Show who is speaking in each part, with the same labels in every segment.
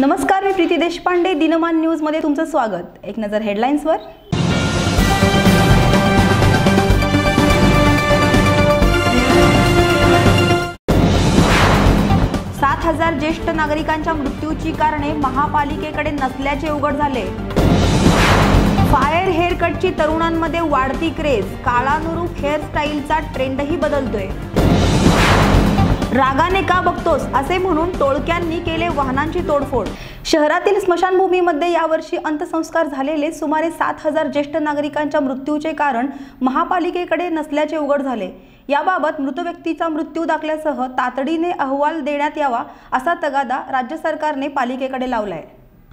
Speaker 1: नमस्कार मी प्रीती देशपांडे. दिनमान न्यूजमध्ये तुमचं स्वागत. एक नजर हेडलाईन्सवर सात हजार ज्येष्ठ नागरिकांच्या मृत्यूची कारणे महापालिकेकडे नसल्याचे उघड झाले. फायर हेअरकटची तरुणांमध्ये वाढती क्रेज. काळानुरूप हेअरस्टाईलचा ट्रेंडही बदलतोय. रागाने का बघतोस असे म्हणून टोळक्यांनी केले वाहनांची तोडफोड. शहरातील स्मशानभूमीमध्ये यावर्षी अंत्यसंस्कार झालेले सुमारे सात हजार ज्येष्ठ नागरिकांच्या मृत्यूचे कारण महापालिकेकडे नसल्याचे उघड झाले. याबाबत मृत व्यक्तीचा मृत्यू दाखल्यासह तातडीने अहवाल देण्यात यावा असा तगादा राज्य सरकारने पालिकेकडे लावलाय.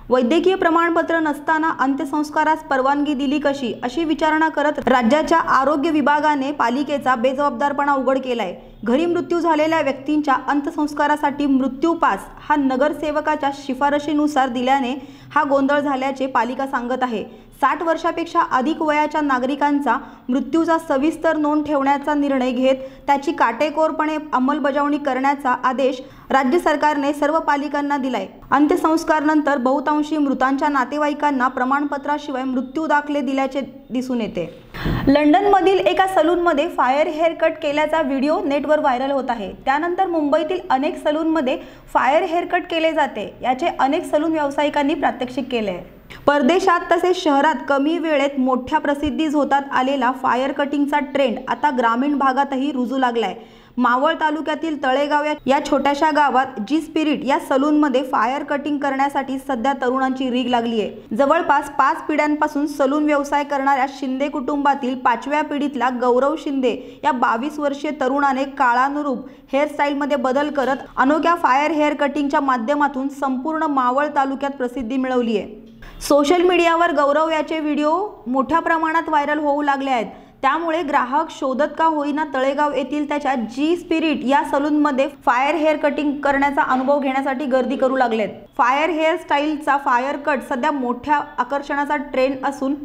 Speaker 1: वैद्यकीय प्रमाणपत्र नसताना अंत्यसंस्कारास परवानगी दिली कशी अशी विचारणा करत राज्याच्या आरोग्य विभागाने पालिकेचा बेजबाबदारपणा उघड केलाय. घरी मृत्यू झालेल्या व्यक्तींच्या अंत्यसंस्कारासाठी मृत्यू पास हा नगरसेवकाच्या शिफारशीनुसार दिल्याने हा गोंधळ झाल्याचे पालिका सांगत आहे. साठ वर्षापेक्षा अधिक वयाच्या नागरिकांचा मृत्यूचा सविस्तर नोंद ठेवण्याचा निर्णय घेत त्याची काटेकोरपणे अंमलबजावणी करण्याचा आदेश राज्य सरकारने सर्व पालिकांना दिलाय. अंत्यसंस्कारनंतर बहुतांशी मृतांच्या नातेवाईकांना प्रमाणपत्राशिवाय मृत्यू दाखले दिल्याचे दिसून येते. लंडनमधील एका सलूनमध्ये फायर हेअर कट केल्याचा व्हिडिओ नेटवर व्हायरल होत आहे. त्यानंतर मुंबईतील अनेक सलूनमध्ये फायर हेअर कट केले जाते याचे अनेक सलून व्यावसायिकांनी प्रात्यक्षिक केले. आहे परदेशात तसेच शहरात कमी वेळेत मोठ्या प्रसिद्धीस होतात आलेला फायर कटिंगचा ट्रेंड आता ग्रामीण भागातही रुजू लागलाय. मावळ तालुक्यातील तळेगाव या- छोट्याशा गावात जी स्पिरिट या सलूनमध्ये फायर कटिंग करण्यासाठी सध्या तरुणांची रीग लागली आहे. जवळपास पाच पिढ्यांपासून सलून व्यवसाय करणाऱ्या शिंदे कुटुंबातील पाचव्या पिढीतला गौरव शिंदे या बावीस वर्षीय तरुणाने काळानुरूप हेअरस्टाईलमध्ये बदल करत अनोख्या फायर हेअर कटिंगच्या माध्यमातून संपूर्ण मावळ तालुक्यात प्रसिद्धी मिळवली आहे. सोशल मीडियावर गौरव याचे व्हिडिओ मोठ्या प्रमाणात व्हायरल होऊ लागले आहेत. त्यामुळे ग्राहक शोधत का होईना तळेगाव येथील त्याच्या जी स्पिरिट या सलूनमध्ये फायर हेअर कटिंग करण्याचा अनुभव घेण्यासाठी गर्दी करू लागलेत. फायर हेअर स्टाईलचा फायर कट सध्या मोठ्या आकर्षणाचा ट्रेंड असून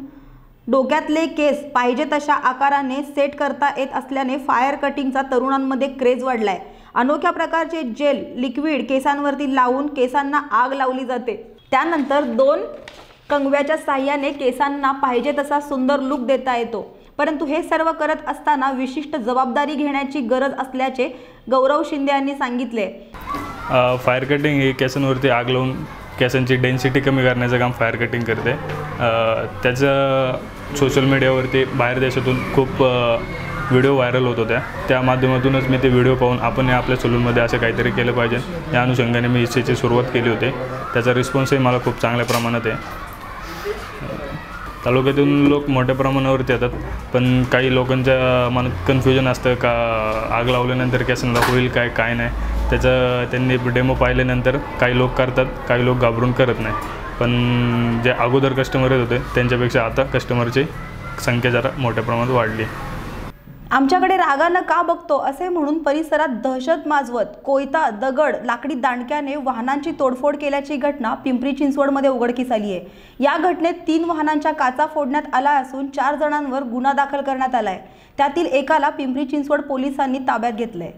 Speaker 1: डोक्यातले केस पाहिजे तशा आकाराने सेट करता येत असल्याने फायर कटिंगचा तरुणांमध्ये क्रेज वाढलाय. अनोख्या प्रकारचे जेल लिक्विड केसांवरती लावून केसांना आग लावली जाते. त्यानंतर दोन कंगव्याच्या साह्याने केसांना पाहिजे तसा सुंदर लुक देता येतो. परंतु हे सर्व करत असताना विशिष्ट जबाबदारी घेण्याची गरज असल्याचे गौरव शिंदे यांनी सांगितले.
Speaker 2: फायर कटिंग ही केसांवरती आग लावून केसांची डेन्सिटी कमी करण्याचं काम फायर कटिंग करते. त्याचं सोशल मीडियावरती बाहेर देशातून खूप व्हिडिओ व्हायरल होत होत्या. त्या माध्यमातूनच मी ते व्हिडिओ पाहून आपण आपल्या सलूनमध्ये असं काहीतरी केलं पाहिजे. या अनुषंगाने मी इच्छेची सुरुवात केली होती. त्याचा रिस्पॉन्सही मला खूप चांगल्या प्रमाणात आहे. तालुक्यातून लोक मोठ्या प्रमाणावरती येतात. पण काही लोकांच्या मनात कन्फ्युजन असतं का आग लावल्यानंतर कॅसनला होईल काय काय नाही. त्याचं त्यांनी डेमो पाहिल्यानंतर काही लोक करतात काही लोक घाबरून करत नाही. पण जे अगोदर कस्टमर येत होते त्यांच्यापेक्षा आता कस्टमरची संख्या जरा मोठ्या प्रमाणात वाढली
Speaker 1: आमच्याकडे रागानं का बघतो असे म्हणून परिसरात दहशत माजवत कोयता दगड लाकडी दांडक्याने वाहनांची तोडफोड केल्याची घटना पिंपरी चिंचवडमध्ये उघडकीस आली आहे या घटनेत तीन वाहनांच्या काचा फोडण्यात आला असून चार जणांवर गुन्हा दाखल करण्यात आलाय. त्यातील एकाला पिंपरी चिंचवड पोलिसांनी ताब्यात घेतलंय.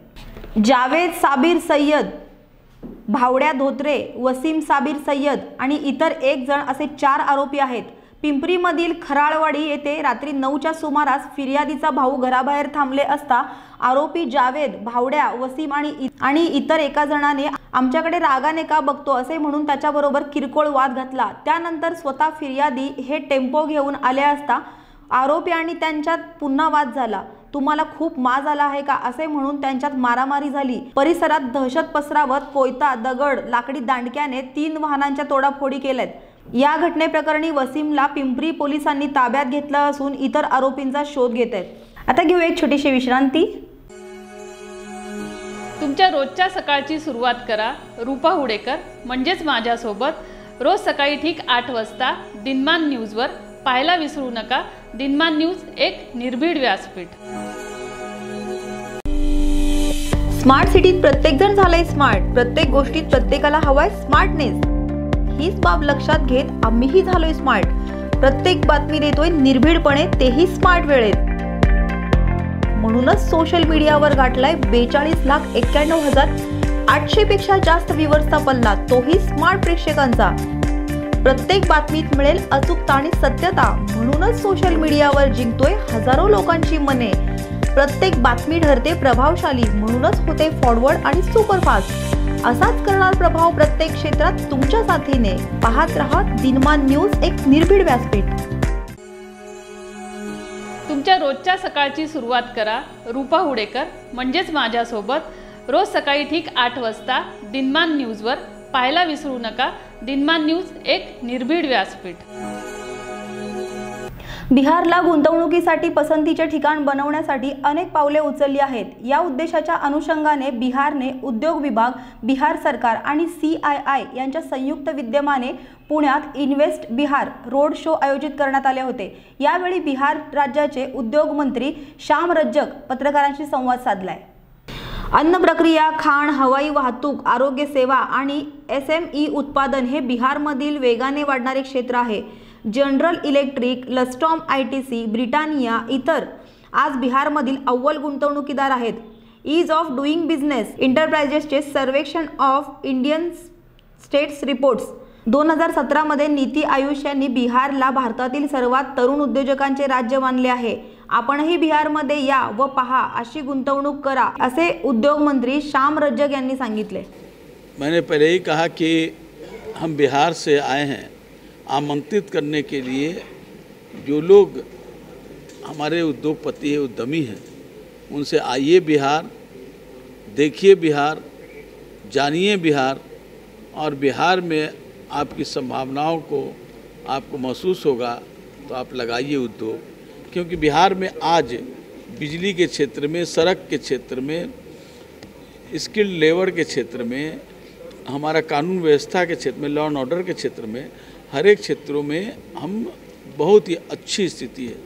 Speaker 1: जावेद साबीर सय्यद भावड्या धोत्रे वसीम साबीर सय्यद आणि इतर एक जण असे चार आरोपी आहेत. पिंपरीमधील खराळवाडी येथे रात्री नऊच्या सुमारास फिर्यादीचा भाऊ घराबाहेर थांबले असता आरोपी जावेद भावड्या वसीम आणि इ- आणि इतर एका जणाने आमच्याकडे रागाने का बघतो असे म्हणून त्याच्याबरोबर किरकोळ वाद घातला. त्यानंतर स्वतः फिर्यादी हे टेम्पो घेऊन आले असता आरोपी आणि त्यांच्यात पुन्हा वाद झाला. तुम्हाला खूप माज आला आहे का? असे म्हणून त्यांच्यात मारामारी झाली. परिसरात दहशत पसरावत कोयता दगड लाकडी दांडक्याने तीन वाहनांच्या तोडाफोडी केल्यात. या घटनेप्रकरणी वसीमला पिंपरी पोलिसांनी ताब्यात घेतलं असून इतर आरोपींचा शोध घेत आहेत. आता घेऊ एक छोटीशी विश्रांती.
Speaker 3: तुमच्या रोजच्या सकाळची सुरुवात करा. रूपा हुडेकर म्हणजेच माझ्यासोबत रोज सकाळी ठीक आठ वाजता दिनमान न्यूजवर पाहायला विसरू नका. दिनमान न्यूज एक निर्भीड व्यासपीठ.
Speaker 1: स्मार्ट सिटीत प्रत्येक जण झालाय स्मार्ट. प्रत्येक गोष्टीत प्रत्येकाला हवाय स्मार्टनेस. हीच बाब लक्षात घेत आम्हीही झालोय स्मार्ट. प्रत्येक बातमी देतोय निर्भीडपणे तेही स्मार्ट वेळेत. म्हणूनच सोशल मीडियावर गाठलाय बेचाळीस लाख एक्क्याण्णव हजार आठशे पेक्षा जास्त व्ह्युअर्सचा पल्ला तोही स्मार्ट प्रेक्षकांचा. प्रत्येक बातमीत मिळेल अचूकता आणि सत्यता म्हणूनच सोशल मीडियावर जिंकतोय हजारो लोकांची मने. प्रत्येक बातमी ठरते प्रभावशाली म्हणूनच होते फॉरवर्ड आणि सुपरफास्ट. असाच करणार प्रभाव प्रत्येक क्षेत्रात तुमच्या साथीने. पाहत रहा दिनमान न्यूज एक निर्भीड व्यासपीठ.
Speaker 3: तुमच्या रोजच्या सकाळची सुरुवात करा. रूपा हुडेकर म्हणजेच माझ्यासोबत रोज सकाळी ठीक आठ वाजता दिनमान न्यूजवर. पाहायला विसरू नका. दिनमान न्यूज एक निर्भीड व्यासपीठ.
Speaker 1: बिहारला गुंतवणुकीसाठी पसंतीचे ठिकाण बनवण्यासाठी अनेक पावले उचलली आहेत. या उद्देशाच्या अनुषंगाने बिहारने उद्योग विभाग बिहार सरकार आणि सी आय आय यांच्या संयुक्त विद्यमाने पुण्यात इन्व्हेस्ट बिहार रोड शो आयोजित करण्यात आले होते. यावेळी बिहार राज्याचे उद्योगमंत्री श्याम रज्जक पत्रकारांशी संवाद साधलाय. अन्न प्रक्रिया खाण हवाई वाहतूक आरोग्य सेवा आणि एस एम ई उत्पादन हे बिहारमधील वेगाने वाढणारे क्षेत्र आहे. General electric लस्टॉम I T C Britannia इतर. आज बिहारमधील अव्वल गुंतवणुकीदार आहेत. ईज ऑफ डुईंग बिझनेस इंटरप्राइजेसचे सर्वेक्षण ऑफ इंडियन स्टेट्स रिपोर्ट्स दोन हजार सतरामध्ये नीती आयुष यांनी बिहारला भारतातील सर्वात तरुण उद्योजकांचे राज्य मानले आहे. आपणही बिहारमध्ये या व पहा अशी गुंतवणूक करा असे उद्योग मंत्री श्याम रज्जक यांनी सांगितले.
Speaker 4: मैंने पहले ही कहा कि हम बिहार से आए हैं। आमंत्रित करने के लिए जो लोग हमारे उद्योगपति हैं, उद्यमी हैं, उनसे आइए बिहार, देखिए बिहार, जानिए बिहार और बिहार में आपकी संभावनाओं को आपको महसूस होगा तो आप लगाइए उद्योग। क्योंकि बिहार में आज बिजली के क्षेत्र में, सड़क के क्षेत्र में, स्किल्ड लेबर के क्षेत्र में, हमारा कानून व्यवस्था के क्षेत्र में, लॉ एंड ऑर्डर के क्षेत्र में हर एक क्षेत्रों में हम बहुत ही अच्छी स्थिति है।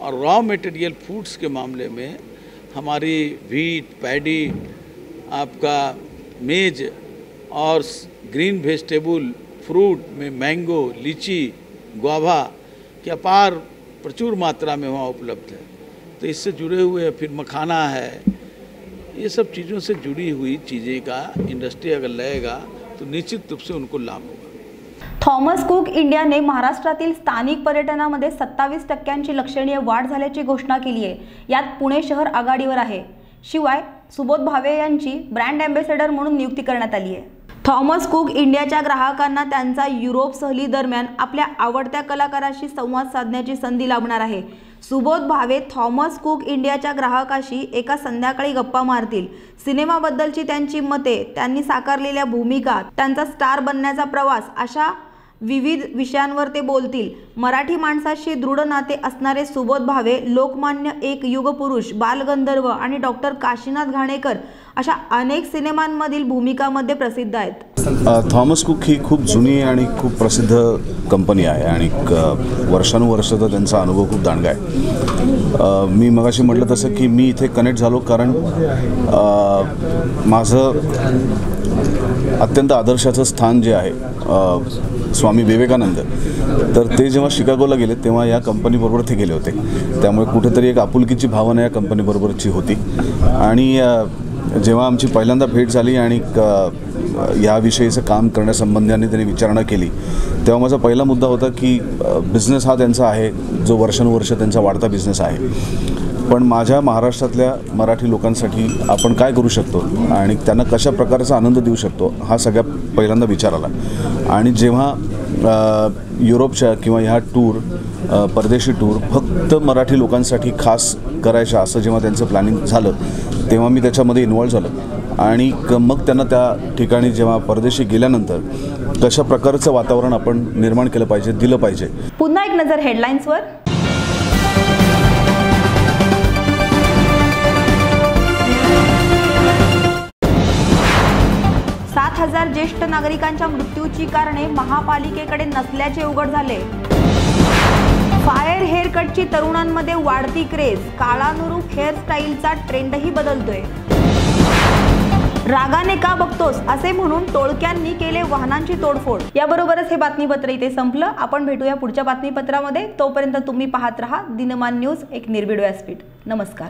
Speaker 4: और रॉ मटेरियल फूड्स के मामले में हमारी वीट पैडी आपका मेज और ग्रीन वेजिटेबल फ्रूट में मैंगो लीची गुआवा की अपार प्रचुर मात्रा में वहाँ उपलब्ध है। तो इससे जुड़े हुए फिर मखाना है। ये सब चीज़ों से जुड़ी हुई चीज़ें का इंडस्ट्री अगर लगेगा तो निश्चित रूप से उनको लाभ होगा।
Speaker 1: थॉमस कुक इंडियाने महाराष्ट्रातील स्थानिक पर्यटनामध्ये सत्तावीस टक्क्यांची लक्षणीय वाढ झाल्याची घोषणा केली आहे. यात पुणे शहर आघाडीवर आहे. शिवाय सुबोध भावे यांची ब्रँड अँबेसेडर म्हणून नियुक्ती करण्यात आली आहे. थॉमस कुक इंडियाच्या ग्राहकांना त्यांचा युरोप सहली दरम्यान आपल्या आवडत्या कलाकाराशी संवाद साधण्याची संधी लाभणार आहे. सुबोध भावे थॉमस कुक इंडियाच्या ग्राहकाशी एका संध्याकाळी गप्पा मारतील. सिनेमाबद्दलची त्यांची मते त्यांनी साकारलेल्या भूमिका त्यांचा स्टार बनण्याचा प्रवास अशा विविध विषयांवर ते बोलतील. मराठी माणसाशी दृढ नाते असणारे सुबोध भावे लोकमान्य एक युगपुरुष बालगंधर्व आणि डॉक्टर काशीनाथ घाणेकर अशा अनेक सिनेमांमधील भूमिकामध्ये प्रसिद्ध आहेत.
Speaker 5: थॉमस कुक ही खूप जुनी आणि खूप प्रसिद्ध कंपनी आहे आणि क- वर्षानुवर्ष तर त्यांचा अनुभव खूप दांडगा आहे. मी मगाशी म्हटलं तसं की मी इथे कनेक्ट झालो कारण माझं अत्यंत आदर्शाचं स्थान जे आहे स्वामी विवेकानंद. तर ते जेव्हा शिकागोला गेले तेव्हा या कंपनीबरोबर ते गेले होते. त्यामुळे कुठेतरी एक आपुलकीची भावना या कंपनीबरोबरची होती. आणि जेव्हा आमची पहिल्यांदा भेट झाली आणि क- याविषयीचं काम करण्यासंबंधाने त्यांनी विचारणा केली तेव्हा माझा पहिला मुद्दा होता की बिझनेस हा त्यांचा आहे. जो वर्षानुवर्ष त्यांचा वाढता बिझनेस आहे. पण माझ्या महाराष्ट्रातल्या मराठी लोकांसाठी आपण काय करू शकतो आणि त्यांना कशा प्रकारचा आनंद देऊ शकतो हा सगळ्यात पहिल्यांदा विचार आला. आणि जेव्हा युरोपच्या किंवा ह्या टूर परदेशी टूर फक्त मराठी लोकांसाठी खास करायच्या असं जेव्हा त्यांचं प्लॅनिंग झालं तेव्हा मी त्याच्यामध्ये इन्वॉल्व्ह झालं. आणि क मग त्यांना त्या ठिकाणी जेव्हा परदेशी गेल्यानंतर कशा प्रकारचं वातावरण आपण निर्माण केलं पाहिजे दिलं पाहिजे.
Speaker 1: पुन्हा एक नजर हेडलाईन्सवर सात हजार ज्येष्ठ नागरिकांच्या मृत्यूची कारणे महापालिकेकडे नसल्याचे उघड झाले. फायर हेअरकटची तरुणांमध्ये वाढती क्रेज काळानुरूप हेअरस्टाईलचा ट्रेंडही बदलतोय. रागाने का बघतोस असे म्हणून टोळक्यांनी केले वाहनांची तोडफोड. याबरोबरच हे बातमीपत्र इथे संपलं. आपण भेटूया पुढच्या बातमीपत्रामध्ये. तोपर्यंत तुम्ही पाहत रहा दिनमान न्यूज एक निर्भीड व्यासपीठ. नमस्कार.